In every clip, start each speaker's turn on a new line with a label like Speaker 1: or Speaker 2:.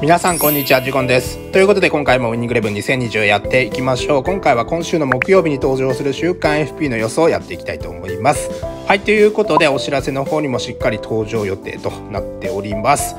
Speaker 1: 皆さんこんにちはジュゴンです。ということで今回もウィニングレブン2020やっていきましょう。今回は今週の木曜日に登場する週刊 FP の予想をやっていきたいと思います。はいということでお知らせの方にもしっかり登場予定となっております。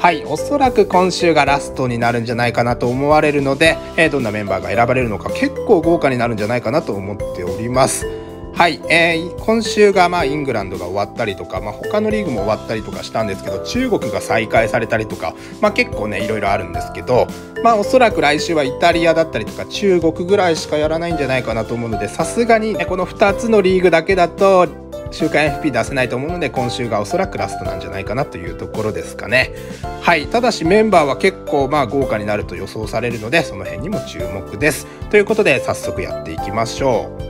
Speaker 1: はいおそらく今週がラストになるんじゃないかなと思われるので、えー、どんなメンバーが選ばれるのか結構豪華になるんじゃないかなと思っております。はい、えー、今週がまあイングランドが終わったりとか、まあ、他のリーグも終わったりとかしたんですけど中国が再開されたりとか、まあ、結構ねいろいろあるんですけど、まあ、おそらく来週はイタリアだったりとか中国ぐらいしかやらないんじゃないかなと思うのでさすがに、ね、この2つのリーグだけだと週刊 FP 出せないと思うので今週がおそらくラストなんじゃないかなというところですかね。はいただしメンバーは結構まあ豪華になると予想されるのでその辺にも注目です。ということで早速やっていきましょう。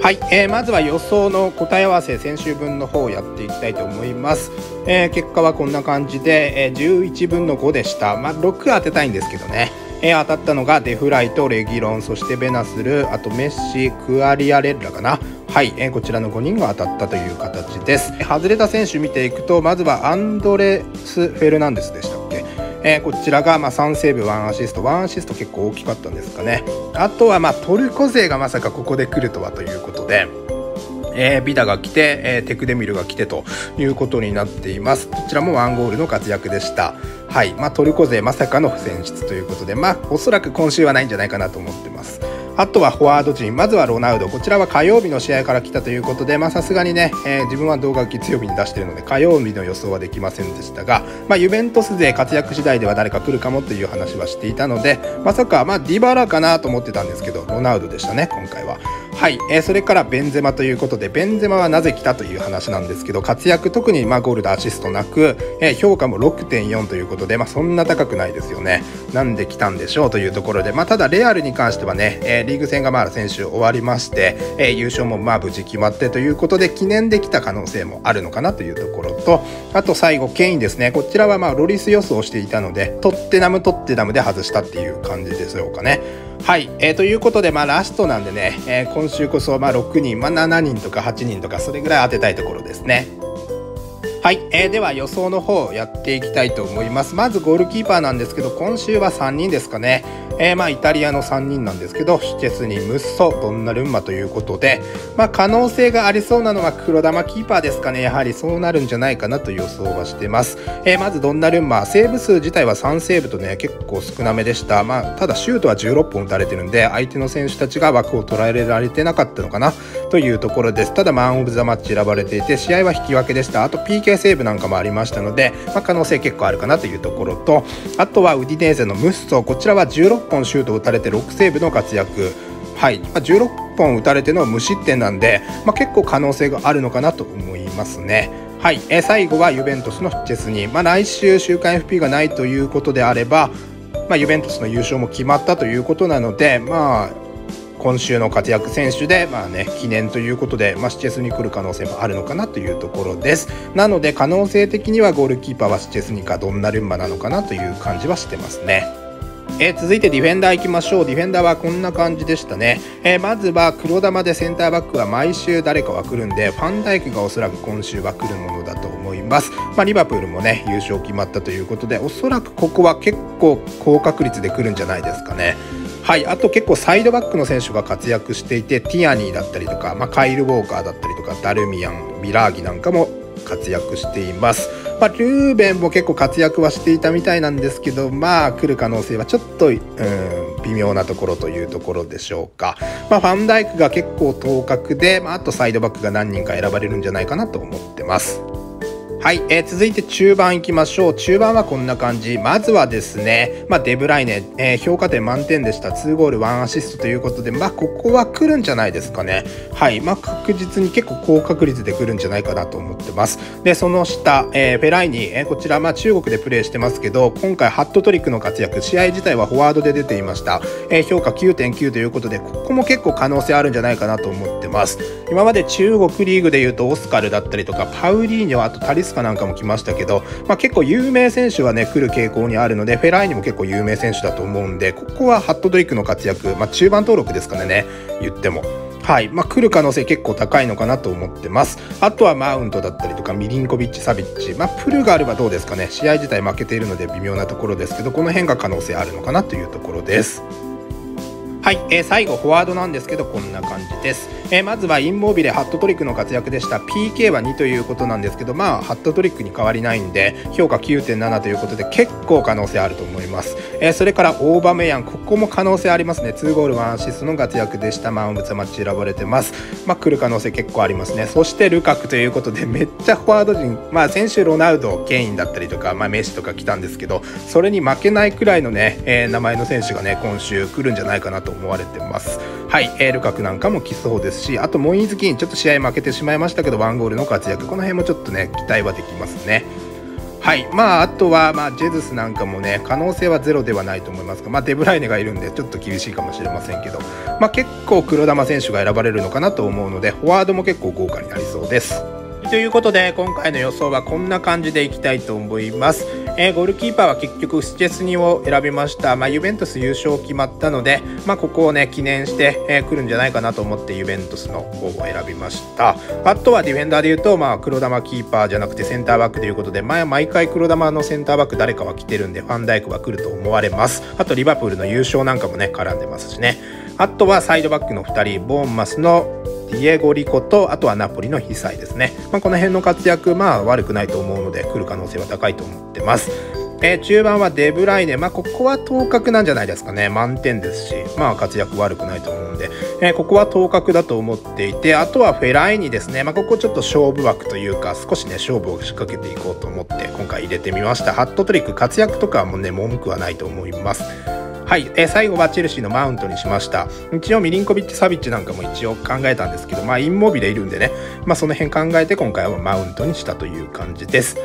Speaker 1: はい、えー、まずは予想の答え合わせ先週分の方をやっていきたいと思います、えー、結果はこんな感じで、えー、11分の5でした。まあ6当てたいんですけどね。えー、当たったのがデフライとレギロンそしてベナスルあとメッシクアリアレッラかな。はい、えー、こちらの5人が当たったという形です。外れた選手見ていくとまずはアンドレス・フェルナンデスでした。えー、こちらがま3セーブ1アシスト1アシスト結構大きかったんですかねあとはまトルコ勢がまさかここで来るとはということでえー、ビダが来て、えー、テクデミルが来てということになっています。こちらもワンゴールの活躍でした。はい。まあ、トルコ勢まさかの不選出ということで、まあ、おそらく今週はないんじゃないかなと思ってます。あとはフォワード陣。まずはロナウド。こちらは火曜日の試合から来たということでさすがにね、えー、自分は動画月曜日に出しているので火曜日の予想はできませんでしたが、まあ、ユベントス勢活躍次第では誰か来るかもという話はしていたのでまさか、まあ、ディバラかなと思ってたんですけどロナウドでしたね今回は。はい、えー、それからベンゼマということでベンゼマはなぜ来たという話なんですけど活躍特にまあゴールドアシストなく、えー、評価も6.4ということで、まあ、そんな高くないですよね。なんで来たんでしょうというところで、まあ、ただレアルに関してはね、えー、リーグ戦がまあ先週終わりまして、え、優勝もまあ無事決まってということで記念できた可能性もあるのかなというところとあと最後ケインですね。こちらはまあロリス予想していたのでトッテナムトッテナムで外したっていう感じでしょうかね。はい、えー、ということで、まあ、ラストなんでね、えー、今週こそ、まあ、6人、まあ、7人とか8人とかそれぐらい当てたいところですね。はい、えー、では予想の方やっていきたいと思います。まずゴールキーパーなんですけど今週は3人ですかね。えー、まあイタリアの3人なんですけどシチェスにムッソドンナルンマということで、まあ、可能性がありそうなのは黒玉キーパーですかね。やはりそうなるんじゃないかなと予想はしてます、えー、まずドンナルンマセーブ数自体は3セーブとね結構少なめでした、まあ、ただシュートは16本打たれてるんで相手の選手たちが枠を捉えられてなかったのかな。というところです。ただマン・オブ・ザ・マッチ選ばれていて試合は引き分けでした。あと PK セーブなんかもありましたので、まあ、可能性結構あるかなというところとあとはウディネーゼのムッソ。こちらは16本シュートを打たれて6セーブの活躍。はい、まあ、16本打たれての無失点なんで、まあ、結構可能性があるのかなと思いますね。はい、え、最後はユベントスのチェスに、まあ、来週週間 FP がないということであれば、まあ、ユベントスの優勝も決まったということなので、まあ、今週の活躍選手で、まあね、記念ということで、まあ、シチェスに来る可能性もあるのかなというところです。なので可能性的にはゴールキーパーはシチェスニかドンナルンマなのかなという感じはしてますね。え、続いてディフェンダーいきましょう。ディフェンダーはこんな感じでしたね、えー、まずは黒玉でセンターバックは毎週誰かは来るんでファンダイクがおそらく今週は来るものだと思います、まあ、リバプールもね優勝決まったということでおそらくここは結構高確率で来るんじゃないですかね。はい、あと結構サイドバックの選手が活躍していてティアニーだったりとか、まあ、カイル・ウォーカーだったりとかダルミアンビラーギなんかも活躍しています。まあ、ルーベンも結構活躍はしていたみたいなんですけど、まあ、来る可能性はちょっと、うん、微妙なところというところでしょうか。まあ、ファンダイクが結構頭角で、まあ、あとサイドバックが何人か選ばれるんじゃないかなと思ってます。はい、えー、続いて中盤いきましょう。中盤はこんな感じ。まずはですね、まあ、デブライネ、えー、評価点満点でした。2ゴール1アシストということで、まあ、ここは来るんじゃないですかね。はい、まあ、確実に結構高確率で来るんじゃないかなと思ってます。で、その下、えー、フェライニ、えー、こちら、まあ、中国でプレーしてますけど、今回ハットトリックの活躍、試合自体はフォワードで出ていました。えー、評価9.9ということで、ここも結構可能性あるんじゃないかなと思ってます。今まで中国リーグで言うと、オスカルだったりとか、パウリーニョ、あとタリススカなんかも来ましたけど、まあ、結構有名選手はね来る傾向にあるのでフェラーニも結構有名選手だと思うんでここはハットドリックの活躍、まあ、中盤登録ですかねね言っても。はいまあ、来る可能性結構高いのかなと思ってます。あとはマウントだったりとかミリンコビッチ、サビッチ、まあ、プルがあればどうですかね試合自体負けているので微妙なところですけどこの辺が可能性あるのかなというところです。はい、えー、最後フォワードなんですけどこんな感じです、えー、まずはインモービレハットトリックの活躍でした。PK は2ということなんですけどまあハットトリックに変わりないんで評価9.7ということで結構可能性あると思います、えー、それからオーバメヤンここも可能性ありますね。2ゴール1アシストの活躍でした。マン・オブ・ザ・マッチ選ばれてます。まあ来る可能性結構ありますね。そしてルカクということでめっちゃフォワード陣まあ先週ロナウドケインだったりとか、まあ、メッシとか来たんですけどそれに負けないくらいのね、えー、名前の選手がね今週来るんじゃないかなと思われてます。はい、えー、ルカクなんかも来そうですしあとモインズキンちょっと試合負けてしまいましたけどワンゴールの活躍この辺もちょっとね期待はできますねはいまああとは、まあ、ジェズスなんかもね可能性はゼロではないと思いますが、まあ、デブライネがいるんでちょっと厳しいかもしれませんけど、まあ、結構黒玉選手が選ばれるのかなと思うのでフォワードも結構豪華になりそうです。ということで今回の予想はこんな感じでいきたいと思います、えー、ゴールキーパーは結局スチェスニを選びました、まあ、ユベントス優勝決まったので、まあ、ここをね記念して、えー、来るんじゃないかなと思ってユベントスの方を選びました。あとはディフェンダーで言うと、まあ、黒玉キーパーじゃなくてセンターバックということで、まあ、毎回黒玉のセンターバック誰かは来てるんでファンダイクは来ると思われます。あとリバプールの優勝なんかもね絡んでますしね。あとはサイドバックの2人ボーンマスのディエゴ・リコとあとはナポリの被災ですね、まあ、この辺の活躍まあ悪くないと思うので来る可能性は高いと思ってますえー、中盤はデブライネ、まあ、ここは当確なんじゃないですかね。満点ですし、まあ、活躍悪くないと思うんで、えー、ここは当確だと思っていて、あとはフェライニですね。まあ、ここちょっと勝負枠というか、少しね、勝負を仕掛けていこうと思って、今回入れてみました。ハットトリック、活躍とかもね、文句はないと思います。はい、えー、最後はチェルシーのマウントにしました。一応ミリンコビッチ・サビッチなんかも一応考えたんですけどまあインモビでいるんでね。まあその辺考えて今回はマウントにしたという感じです。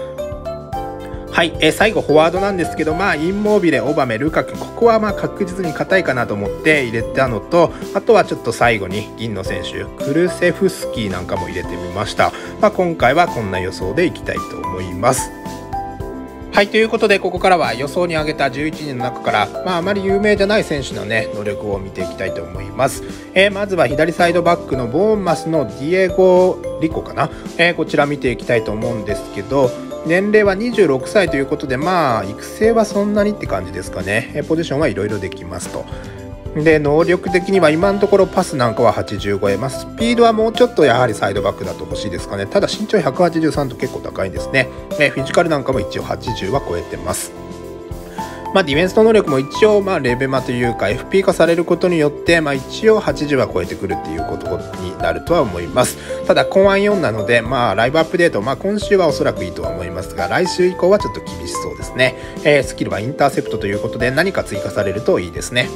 Speaker 1: はい、えー、最後フォワードなんですけどまあインモービレオバメルカクここはまあ確実に硬いかなと思って入れたのとあとはちょっと最後に銀の選手クルセフスキーなんかも入れてみました、まあ、今回はこんな予想でいきたいと思います。はいということでここからは予想に挙げた11人の中から、まあ、あまり有名じゃない選手のね能力を見ていきたいと思います、えー、まずは左サイドバックのボーンマスのディエゴ・リコかな、えー、こちら見ていきたいと思うんですけど年齢は26歳ということでまあ育成はそんなにって感じですかね、えポジションはいろいろできますと。で能力的には今のところパスなんかは80超えますスピードはもうちょっとやはりサイドバックだと欲しいですかね。ただ身長183と結構高いんですね。えフィジカルなんかも一応80は超えてます。まあ、ディフェンスの能力も一応、まあ、レベマというか FP 化されることによって、まあ、一応80は超えてくるっていうことになるとは思います。ただ公安4なので、まあ、ライブアップデート、まあ、今週はおそらくいいとは思いますが来週以降はちょっと厳しそうですね、えー、スキルはインターセプトということで何か追加されるといいですね。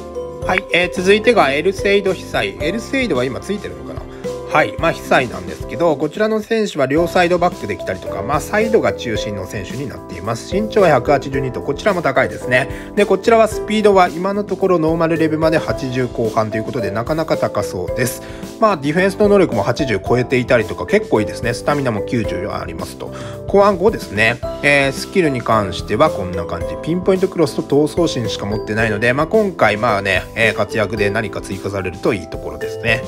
Speaker 1: はい、えー、続いてがエルセイド被災。エルセイドは今ついてるのかな？はい、まあ、被災なんですけど、こちらの選手は両サイドバックできたりとか、まあ、サイドが中心の選手になっています。身長は182と、こちらも高いですね。で、こちらはスピードは今のところノーマルレベルまで80後半ということで、なかなか高そうです。まあ、ディフェンスの能力も80超えていたりとか、結構いいですね。スタミナも90ありますと。後半5ですね。えー、スキルに関してはこんな感じ。ピンポイントクロスと闘争心しか持ってないので、まあ、今回、まあね、えー、活躍で何か追加されるといいところですね。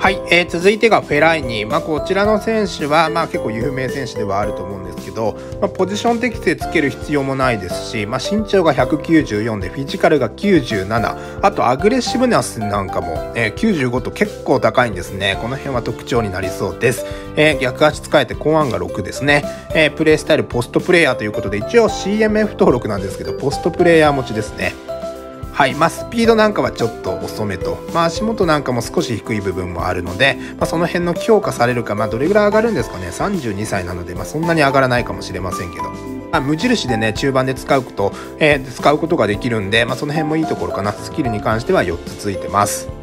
Speaker 1: はい、えー、続いてがフェライニ、まあ、こちらの選手は、まあ、結構有名選手ではあると思うんですけど、まあ、ポジション適性つける必要もないですし、まあ、身長が194でフィジカルが97あとアグレッシブナスなんかも、えー、95と結構高いんですね。この辺は特徴になりそうです、えー、逆足使えて後腕が6ですね、えー、プレイスタイルポストプレイヤーということで一応 CMF 登録なんですけどポストプレイヤー持ちですね。はい。まあ、スピードなんかはちょっと遅めと、まあ、足元なんかも少し低い部分もあるので、まあ、その辺の強化されるか、まあ、どれぐらい上がるんですかね。32歳なので、まあ、そんなに上がらないかもしれませんけど、まあ、無印でね中盤で使うこと、えー、使うことができるんで、まあ、その辺もいいところかな。スキルに関しては4つついてます。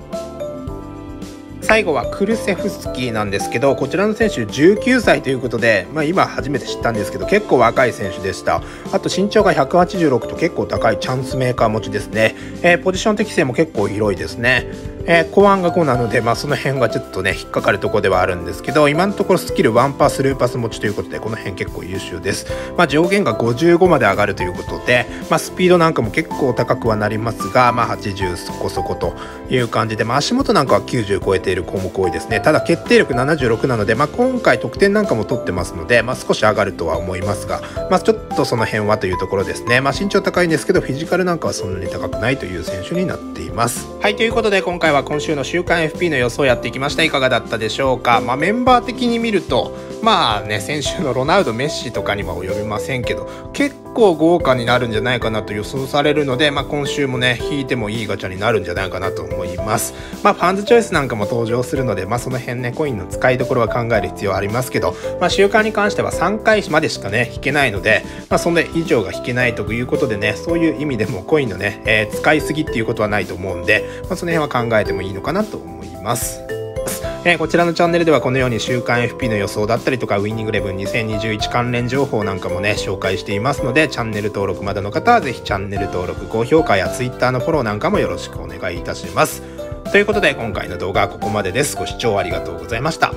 Speaker 1: 最後はクルセフスキーなんですけどこちらの選手19歳ということで、まあ、今初めて知ったんですけど結構若い選手でした。あと身長が186と結構高いチャンスメーカー持ちですね、えー、ポジション適性も結構広いですね。えー、公安が5なので、まあ、その辺がちょっとね、引っかかるところではあるんですけど、今のところスキル1パス、ルーパス持ちということで、この辺結構優秀です。まあ、上限が55まで上がるということで、まあ、スピードなんかも結構高くはなりますが、まあ、80そこそこという感じで、まあ、足元なんかは90超えている項目多いですね。ただ、決定力76なので、まあ、今回得点なんかも取ってますので、まあ、少し上がるとは思いますが、まあ、ちょっとその辺はというところですね。まあ、身長高いんですけど、フィジカルなんかはそんなに高くないという選手になっています。はい、ということで今回は今週の週刊 FP の予想をやっていきました。いかがだったでしょうか、まあ、メンバー的に見るとまあね先週のロナウドメッシとかには及びませんけど結構豪華になるんじゃないかなと予想されるので、まあ、今週もね引いてもいいガチャになるんじゃないかなと思いますまあファンズチョイスなんかも登場するのでまあその辺ねコインの使いどころは考える必要ありますけどまあ週間に関しては3回までしかね引けないのでまあそれ以上が引けないということでねそういう意味でもコインのね、えー、使いすぎっていうことはないと思うんで、まあ、その辺は考えてもいいのかなと思います。え、こちらのチャンネルではこのように週間 FP の予想だったりとかウィニングレブン2021関連情報なんかもね紹介していますのでチャンネル登録まだの方はぜひチャンネル登録高評価や Twitter のフォローなんかもよろしくお願いいたします。ということで今回の動画はここまでです。ご視聴ありがとうございました。